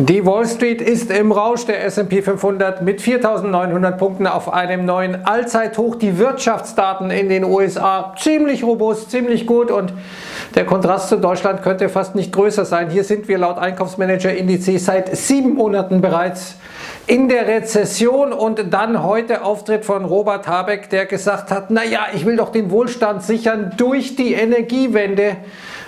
Die Wall Street ist im Rausch der S&P 500 mit 4.900 Punkten auf einem neuen Allzeithoch. Die Wirtschaftsdaten in den USA ziemlich robust, ziemlich gut und der Kontrast zu Deutschland könnte fast nicht größer sein. Hier sind wir laut Einkaufsmanager Indizes seit sieben Monaten bereits in der Rezession und dann heute Auftritt von Robert Habeck, der gesagt hat, naja, ich will doch den Wohlstand sichern durch die Energiewende.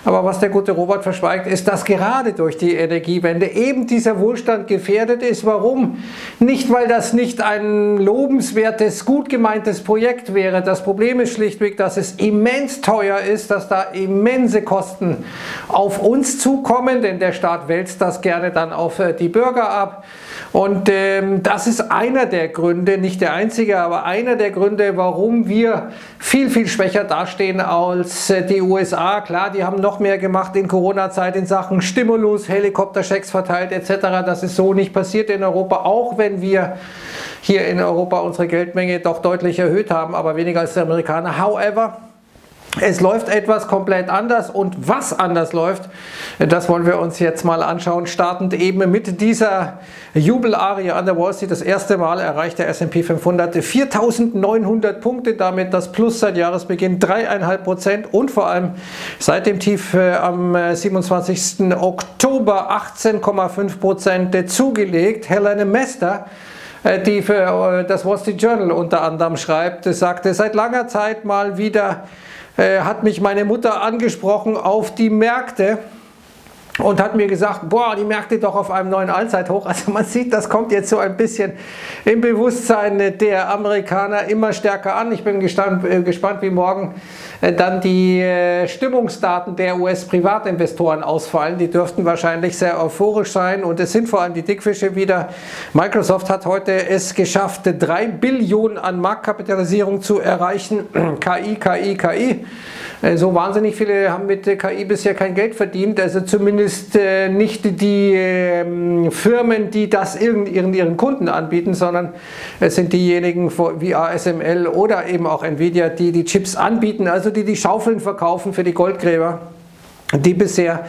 Aber was der gute Robert verschweigt, ist, dass gerade durch die Energiewende eben dieser Wohlstand gefährdet ist. Warum? Nicht, weil das nicht ein lobenswertes, gut gemeintes Projekt wäre. Das Problem ist schlichtweg, dass es immens teuer ist, dass da immense Kosten auf uns zukommen, denn der Staat wälzt das gerne dann auf äh, die Bürger ab. Und ähm, das ist einer der Gründe, nicht der einzige, aber einer der Gründe, warum wir viel, viel schwächer dastehen als äh, die USA. Klar, die haben noch mehr gemacht in Corona-Zeit in Sachen Stimulus, Helikopterschecks verteilt etc. Das ist so nicht passiert in Europa, auch wenn wir hier in Europa unsere Geldmenge doch deutlich erhöht haben, aber weniger als die Amerikaner. However, es läuft etwas komplett anders und was anders läuft, das wollen wir uns jetzt mal anschauen. Startend eben mit dieser Jubelarie an der Wall Street. Das erste Mal erreicht der S&P 500 4.900 Punkte, damit das Plus seit Jahresbeginn 3,5 Prozent und vor allem seit dem Tief äh, am 27. Äh, Oktober 18,5 Prozent zugelegt. Helene Mester äh, die für das Wall Street Journal unter anderem schreibt, sagte seit langer Zeit mal wieder äh, hat mich meine Mutter angesprochen auf die Märkte und hat mir gesagt, boah, die Märkte doch auf einem neuen Allzeithoch. Also man sieht, das kommt jetzt so ein bisschen im Bewusstsein der Amerikaner immer stärker an. Ich bin gespannt, äh, gespannt wie morgen äh, dann die äh, Stimmungsdaten der US-Privatinvestoren ausfallen. Die dürften wahrscheinlich sehr euphorisch sein und es sind vor allem die Dickfische wieder. Microsoft hat heute es geschafft, 3 Billionen an Marktkapitalisierung zu erreichen. KI, KI, KI. Äh, so wahnsinnig viele haben mit KI bisher kein Geld verdient, also zumindest äh, nicht die ähm, Firmen, die das ihren, ihren Kunden anbieten, sondern es sind diejenigen wie ASML oder eben auch Nvidia, die die Chips anbieten, also die die Schaufeln verkaufen für die Goldgräber die bisher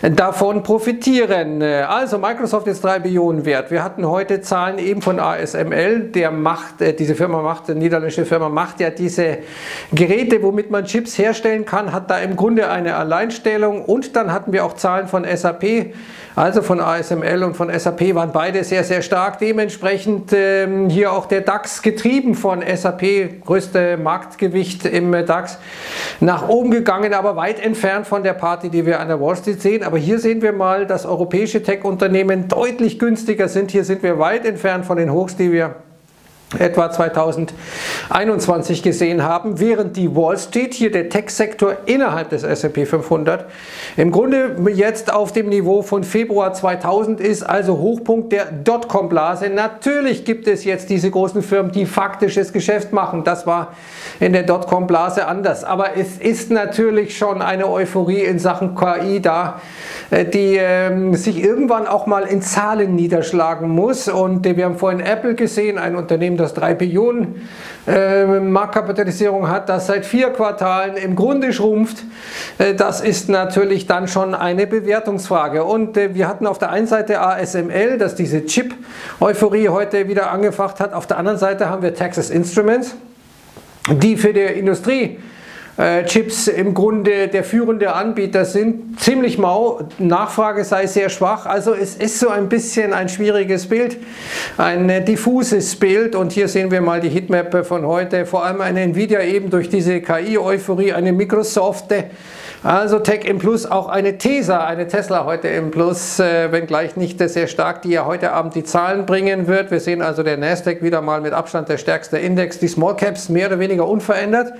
davon profitieren. Also Microsoft ist 3 Billionen wert. Wir hatten heute Zahlen eben von ASML, der macht, äh, diese Firma macht, die niederländische Firma macht ja diese Geräte, womit man Chips herstellen kann, hat da im Grunde eine Alleinstellung und dann hatten wir auch Zahlen von SAP, also von ASML und von SAP waren beide sehr, sehr stark. Dementsprechend ähm, hier auch der DAX getrieben von SAP, größte Marktgewicht im DAX, nach oben gegangen, aber weit entfernt von der Party, die wir an der Wall Street sehen. Aber hier sehen wir mal, dass europäische Tech-Unternehmen deutlich günstiger sind. Hier sind wir weit entfernt von den Hochs, die wir etwa 2021 gesehen haben, während die Wall Street, hier der Tech-Sektor innerhalb des S&P 500, im Grunde jetzt auf dem Niveau von Februar 2000 ist, also Hochpunkt der Dotcom-Blase. Natürlich gibt es jetzt diese großen Firmen, die faktisches Geschäft machen. Das war in der Dotcom-Blase anders. Aber es ist natürlich schon eine Euphorie in Sachen KI da, äh, die äh, sich irgendwann auch mal in Zahlen niederschlagen muss. Und äh, wir haben vorhin Apple gesehen, ein Unternehmen, das 3 Billionen äh, Marktkapitalisierung hat, das seit vier Quartalen im Grunde schrumpft. Äh, das ist natürlich dann schon eine Bewertungsfrage. Und äh, wir hatten auf der einen Seite ASML, das diese Chip-Euphorie heute wieder angefacht hat. Auf der anderen Seite haben wir Texas Instruments, die für die Industrie Chips im Grunde der führende Anbieter sind. Ziemlich mau, Nachfrage sei sehr schwach. Also es ist so ein bisschen ein schwieriges Bild, ein äh, diffuses Bild. Und hier sehen wir mal die Hitmap von heute. Vor allem eine Nvidia eben durch diese KI-Euphorie, eine Microsoft. Also Tech im Plus, auch eine Tesa, eine Tesla heute im Plus, äh, wenngleich nicht sehr stark, die ja heute Abend die Zahlen bringen wird. Wir sehen also der Nasdaq wieder mal mit Abstand der stärkste Index, die Small Caps mehr oder weniger unverändert.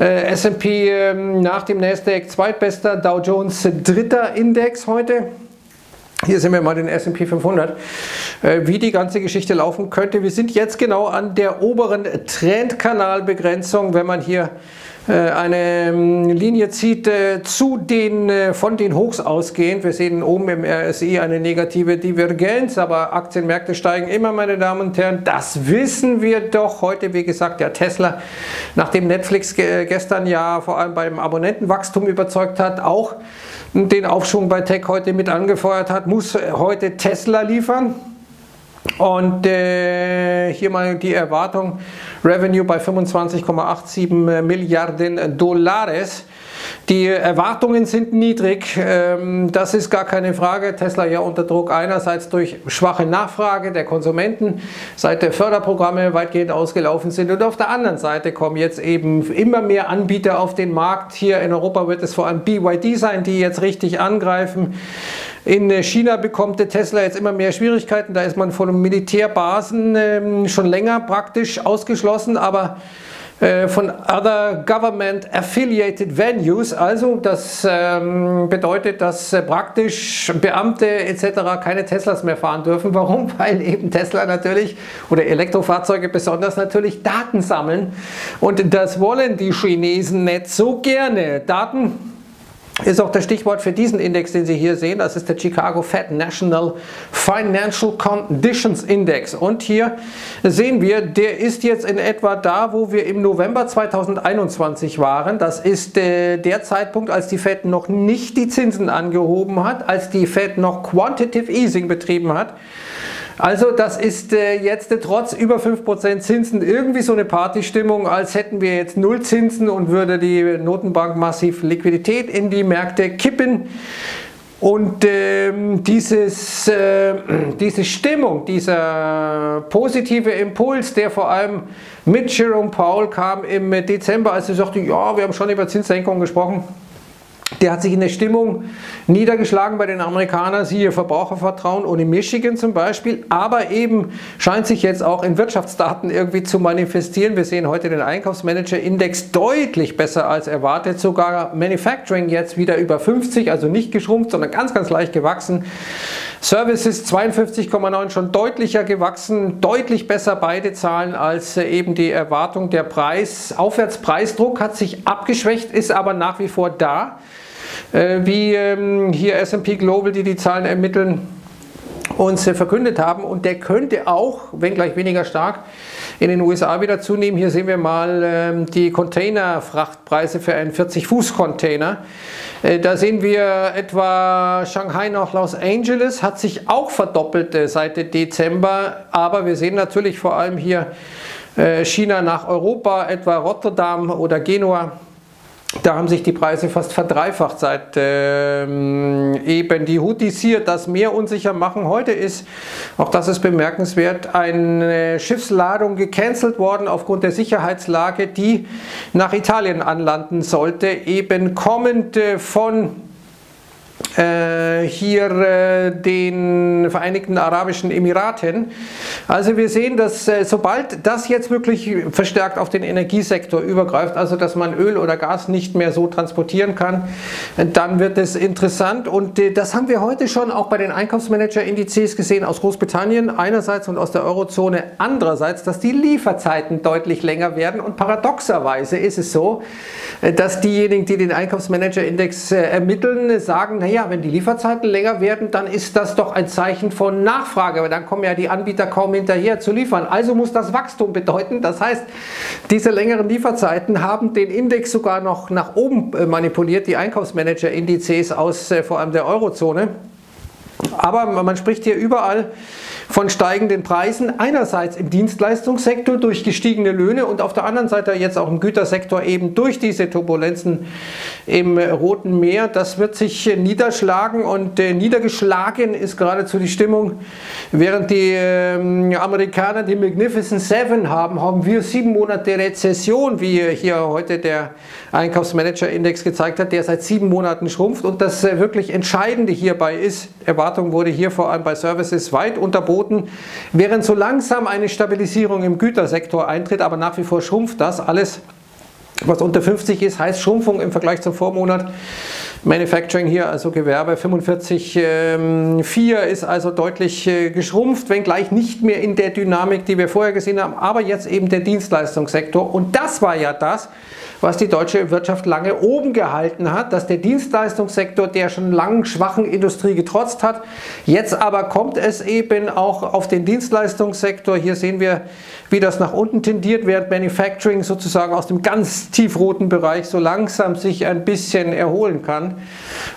Äh, S&P äh, nach dem Nasdaq zweitbester, Dow Jones dritter Index heute. Hier sehen wir mal den S&P 500, äh, wie die ganze Geschichte laufen könnte. Wir sind jetzt genau an der oberen Trendkanalbegrenzung, wenn man hier eine ähm, Linie zieht äh, zu den, äh, von den Hochs ausgehend. Wir sehen oben im RSI eine negative Divergenz, aber Aktienmärkte steigen immer, meine Damen und Herren. Das wissen wir doch. Heute, wie gesagt, der Tesla, nachdem Netflix gestern ja vor allem beim Abonnentenwachstum überzeugt hat, auch den Aufschwung bei Tech heute mit angefeuert hat, muss heute Tesla liefern. Und äh, hier mal die Erwartung, Revenue bei 25,87 Milliarden Dollars. Die Erwartungen sind niedrig, ähm, das ist gar keine Frage. Tesla ja unter Druck einerseits durch schwache Nachfrage der Konsumenten, seit der Förderprogramme weitgehend ausgelaufen sind und auf der anderen Seite kommen jetzt eben immer mehr Anbieter auf den Markt. Hier in Europa wird es vor allem BYD sein, die jetzt richtig angreifen. In China bekommt der Tesla jetzt immer mehr Schwierigkeiten, da ist man von Militärbasen ähm, schon länger praktisch ausgeschlossen, aber äh, von other government affiliated venues. Also das ähm, bedeutet, dass äh, praktisch Beamte etc. keine Teslas mehr fahren dürfen. Warum? Weil eben Tesla natürlich oder Elektrofahrzeuge besonders natürlich Daten sammeln. Und das wollen die Chinesen nicht so gerne. Daten ist auch das Stichwort für diesen Index, den Sie hier sehen. Das ist der Chicago Fed National Financial Conditions Index. Und hier sehen wir, der ist jetzt in etwa da, wo wir im November 2021 waren. Das ist äh, der Zeitpunkt, als die Fed noch nicht die Zinsen angehoben hat, als die Fed noch Quantitative Easing betrieben hat. Also das ist äh, jetzt äh, trotz über 5% Zinsen irgendwie so eine Partystimmung, als hätten wir jetzt null Zinsen und würde die Notenbank massiv Liquidität in die Märkte kippen. Und ähm, dieses, äh, diese Stimmung, dieser positive Impuls, der vor allem mit Jerome Powell kam im Dezember, als er sagte, ja, wir haben schon über Zinssenkungen gesprochen, der hat sich in der Stimmung niedergeschlagen bei den Amerikanern, siehe Verbrauchervertrauen und in Michigan zum Beispiel, aber eben scheint sich jetzt auch in Wirtschaftsdaten irgendwie zu manifestieren. Wir sehen heute den Einkaufsmanager-Index deutlich besser als erwartet, sogar Manufacturing jetzt wieder über 50, also nicht geschrumpft, sondern ganz, ganz leicht gewachsen. Services 52,9 schon deutlicher gewachsen, deutlich besser beide Zahlen als äh, eben die Erwartung. Der Preis, Aufwärtspreisdruck hat sich abgeschwächt, ist aber nach wie vor da. Äh, wie ähm, hier S&P Global, die die Zahlen ermitteln, uns äh, verkündet haben und der könnte auch, wenn gleich weniger stark, in den USA wieder zunehmen. Hier sehen wir mal ähm, die Containerfrachtpreise für einen 40-Fuß-Container. Äh, da sehen wir etwa Shanghai nach Los Angeles, hat sich auch verdoppelt seit Dezember, aber wir sehen natürlich vor allem hier China nach Europa, etwa Rotterdam oder Genua da haben sich die Preise fast verdreifacht seit ähm, eben die Houthis hier das Meer unsicher machen. Heute ist, auch das ist bemerkenswert, eine Schiffsladung gecancelt worden aufgrund der Sicherheitslage, die nach Italien anlanden sollte, eben kommend äh, von hier äh, den Vereinigten Arabischen Emiraten. Also wir sehen, dass äh, sobald das jetzt wirklich verstärkt auf den Energiesektor übergreift, also dass man Öl oder Gas nicht mehr so transportieren kann, dann wird es interessant und äh, das haben wir heute schon auch bei den Einkaufsmanager-Indizes gesehen aus Großbritannien einerseits und aus der Eurozone andererseits, dass die Lieferzeiten deutlich länger werden und paradoxerweise ist es so, äh, dass diejenigen, die den Einkaufsmanager-Index äh, ermitteln, sagen, naja, wenn die Lieferzeiten länger werden, dann ist das doch ein Zeichen von Nachfrage, aber dann kommen ja die Anbieter kaum hinterher zu liefern. Also muss das Wachstum bedeuten. Das heißt, diese längeren Lieferzeiten haben den Index sogar noch nach oben äh, manipuliert, die Einkaufsmanager-Indizes aus äh, vor allem der Eurozone. Aber man spricht hier überall von steigenden Preisen, einerseits im Dienstleistungssektor durch gestiegene Löhne und auf der anderen Seite jetzt auch im Gütersektor eben durch diese Turbulenzen im Roten Meer. Das wird sich niederschlagen und äh, niedergeschlagen ist geradezu die Stimmung. Während die äh, Amerikaner die Magnificent Seven haben, haben wir sieben Monate Rezession, wie hier heute der Einkaufsmanager-Index gezeigt hat, der seit sieben Monaten schrumpft. Und das äh, wirklich Entscheidende hierbei ist, Erwartung wurde hier vor allem bei Services weit unterboten während so langsam eine Stabilisierung im Gütersektor eintritt, aber nach wie vor schrumpft das alles. Was unter 50 ist, heißt Schrumpfung im Vergleich zum Vormonat. Manufacturing hier, also Gewerbe 45,4 ähm, ist also deutlich äh, geschrumpft, wenngleich nicht mehr in der Dynamik, die wir vorher gesehen haben, aber jetzt eben der Dienstleistungssektor. Und das war ja das, was die deutsche Wirtschaft lange oben gehalten hat, dass der Dienstleistungssektor der schon langen schwachen Industrie getrotzt hat. Jetzt aber kommt es eben auch auf den Dienstleistungssektor. Hier sehen wir, wie das nach unten tendiert, während Manufacturing sozusagen aus dem ganz tiefroten Bereich so langsam sich ein bisschen erholen kann.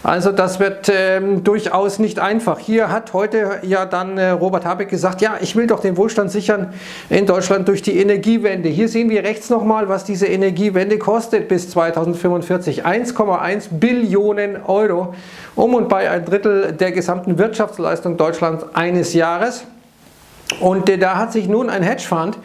Also das wird ähm, durchaus nicht einfach. Hier hat heute ja dann äh, Robert Habeck gesagt, ja, ich will doch den Wohlstand sichern in Deutschland durch die Energiewende. Hier sehen wir rechts nochmal, was diese Energiewende kostet bis 2045. 1,1 Billionen Euro, um und bei ein Drittel der gesamten Wirtschaftsleistung Deutschlands eines Jahres. Und äh, da hat sich nun ein Hedgefonds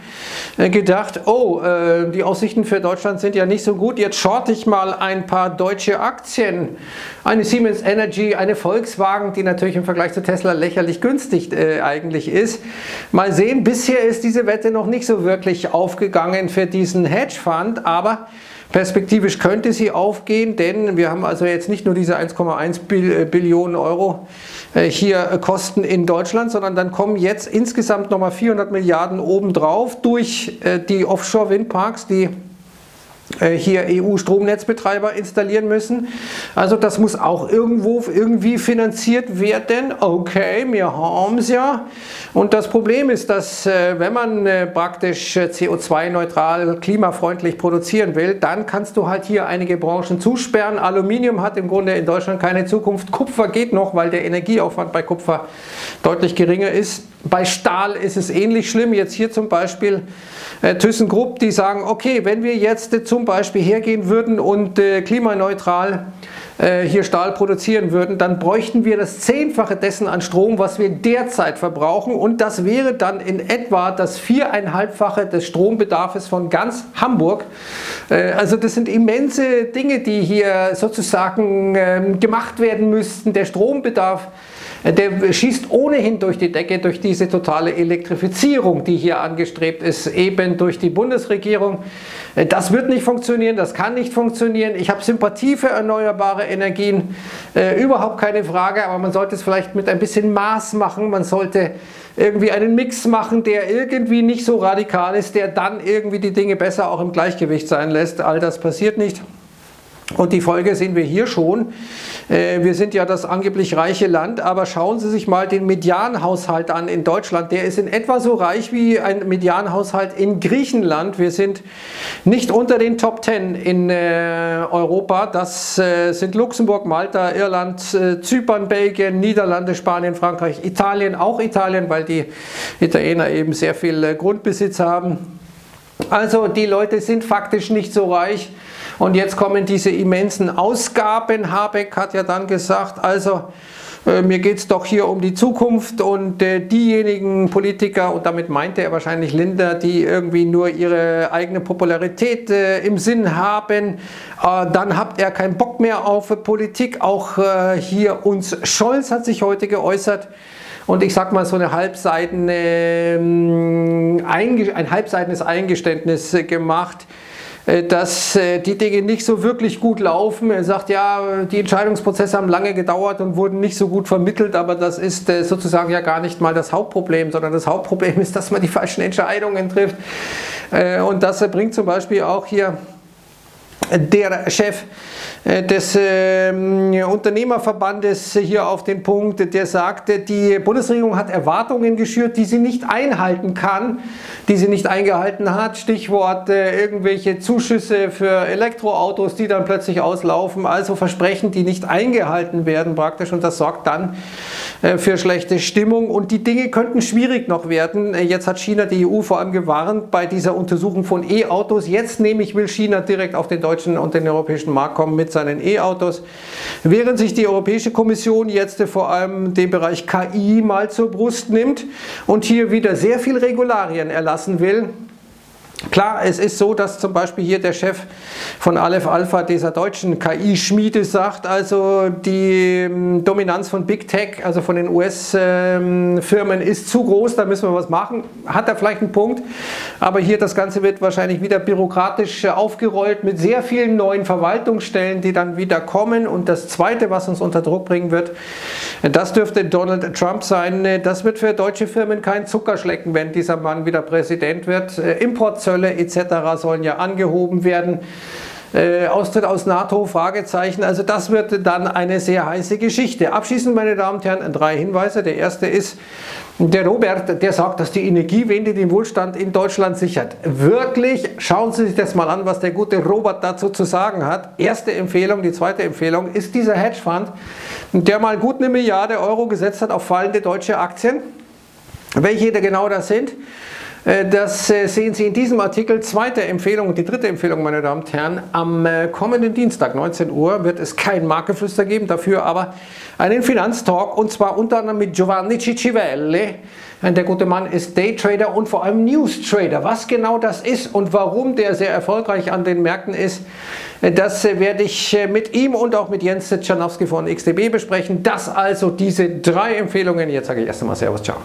äh, gedacht, oh, äh, die Aussichten für Deutschland sind ja nicht so gut, jetzt shorte ich mal ein paar deutsche Aktien. Eine Siemens Energy, eine Volkswagen, die natürlich im Vergleich zu Tesla lächerlich günstig eigentlich ist. Mal sehen, bisher ist diese Wette noch nicht so wirklich aufgegangen für diesen Hedgefonds, aber Perspektivisch könnte sie aufgehen, denn wir haben also jetzt nicht nur diese 1,1 Billionen Euro äh, hier Kosten in Deutschland, sondern dann kommen jetzt insgesamt nochmal 400 Milliarden obendrauf durch äh, die Offshore-Windparks, die äh, hier EU-Stromnetzbetreiber installieren müssen. Also das muss auch irgendwo irgendwie finanziert werden. Okay, wir haben es ja. Und das Problem ist, dass äh, wenn man äh, praktisch CO2-neutral, klimafreundlich produzieren will, dann kannst du halt hier einige Branchen zusperren. Aluminium hat im Grunde in Deutschland keine Zukunft. Kupfer geht noch, weil der Energieaufwand bei Kupfer deutlich geringer ist. Bei Stahl ist es ähnlich schlimm. Jetzt hier zum Beispiel äh, ThyssenKrupp, die sagen, okay, wenn wir jetzt äh, zum Beispiel hergehen würden und äh, klimaneutral äh, hier Stahl produzieren würden, dann bräuchten wir das Zehnfache dessen an Strom, was wir derzeit verbrauchen. Und das wäre dann in etwa das viereinhalbfache des Strombedarfs von ganz Hamburg. Äh, also das sind immense Dinge, die hier sozusagen ähm, gemacht werden müssten. Der Strombedarf der schießt ohnehin durch die Decke durch diese totale Elektrifizierung, die hier angestrebt ist, eben durch die Bundesregierung. Das wird nicht funktionieren, das kann nicht funktionieren. Ich habe Sympathie für erneuerbare Energien, äh, überhaupt keine Frage, aber man sollte es vielleicht mit ein bisschen Maß machen. Man sollte irgendwie einen Mix machen, der irgendwie nicht so radikal ist, der dann irgendwie die Dinge besser auch im Gleichgewicht sein lässt. All das passiert nicht. Und die Folge sehen wir hier schon. Äh, wir sind ja das angeblich reiche Land, aber schauen Sie sich mal den Medianhaushalt an in Deutschland. Der ist in etwa so reich wie ein Medianhaushalt in Griechenland. Wir sind nicht unter den Top Ten in äh, Europa. Das äh, sind Luxemburg, Malta, Irland, Zypern, Belgien, Niederlande, Spanien, Frankreich, Italien, auch Italien, weil die Italiener eben sehr viel Grundbesitz haben. Also die Leute sind faktisch nicht so reich. Und jetzt kommen diese immensen Ausgaben. Habeck hat ja dann gesagt, also äh, mir geht es doch hier um die Zukunft und äh, diejenigen Politiker, und damit meinte er wahrscheinlich Linder, die irgendwie nur ihre eigene Popularität äh, im Sinn haben, äh, dann habt er keinen Bock mehr auf Politik. Auch äh, hier uns Scholz hat sich heute geäußert. Und ich sag mal, so eine Halbseiten, ähm, ein halbseitenes Eingeständnis gemacht äh, dass äh, die Dinge nicht so wirklich gut laufen. Er sagt, ja, die Entscheidungsprozesse haben lange gedauert und wurden nicht so gut vermittelt, aber das ist äh, sozusagen ja gar nicht mal das Hauptproblem, sondern das Hauptproblem ist, dass man die falschen Entscheidungen trifft. Und das bringt zum Beispiel auch hier der Chef äh, des äh, Unternehmerverbandes hier auf den Punkt, der sagte, die Bundesregierung hat Erwartungen geschürt, die sie nicht einhalten kann, die sie nicht eingehalten hat. Stichwort äh, irgendwelche Zuschüsse für Elektroautos, die dann plötzlich auslaufen, also Versprechen, die nicht eingehalten werden praktisch und das sorgt dann äh, für schlechte Stimmung und die Dinge könnten schwierig noch werden. Äh, jetzt hat China die EU vor allem gewarnt bei dieser Untersuchung von E-Autos. Jetzt nämlich will China direkt auf den deutschen und den europäischen Markt kommen mit seinen E-Autos. Während sich die Europäische Kommission jetzt vor allem den Bereich KI mal zur Brust nimmt und hier wieder sehr viel Regularien erlassen will, Klar, es ist so, dass zum Beispiel hier der Chef von Aleph Alpha, dieser deutschen KI-Schmiede, sagt, also die ähm, Dominanz von Big Tech, also von den US-Firmen, ähm, ist zu groß, da müssen wir was machen. Hat er vielleicht einen Punkt, aber hier das Ganze wird wahrscheinlich wieder bürokratisch äh, aufgerollt mit sehr vielen neuen Verwaltungsstellen, die dann wieder kommen. Und das Zweite, was uns unter Druck bringen wird, das dürfte Donald Trump sein. Das wird für deutsche Firmen kein Zuckerschlecken, wenn dieser Mann wieder Präsident wird. Äh, Importzölle etc. sollen ja angehoben werden. Äh, Austritt aus NATO, Fragezeichen. Also das wird dann eine sehr heiße Geschichte. Abschließend, meine Damen und Herren, drei Hinweise. Der erste ist, der Robert, der sagt, dass die Energiewende den Wohlstand in Deutschland sichert. Wirklich, schauen Sie sich das mal an, was der gute Robert dazu zu sagen hat. Erste Empfehlung, die zweite Empfehlung ist dieser Hedgefonds, der mal gut eine Milliarde Euro gesetzt hat auf fallende deutsche Aktien. Welche da genau das sind, das äh, sehen Sie in diesem Artikel. Zweite Empfehlung und die dritte Empfehlung, meine Damen und Herren. Am äh, kommenden Dienstag, 19 Uhr, wird es kein Markeflüster geben, dafür aber einen Finanztalk und zwar unter anderem mit Giovanni Ciccivelli. Der gute Mann ist Daytrader und vor allem News Trader. Was genau das ist und warum der sehr erfolgreich an den Märkten ist, das werde ich mit ihm und auch mit Jens Czarnowski von XTB besprechen. Das also diese drei Empfehlungen. Jetzt sage ich erst einmal Servus, ciao.